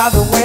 by the way.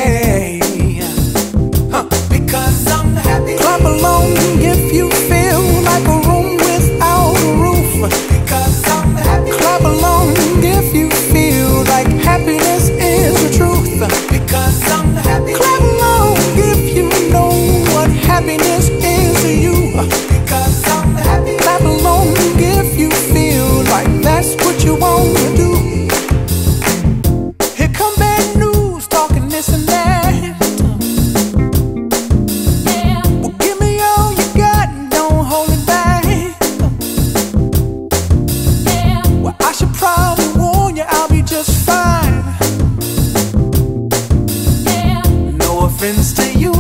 happens to you.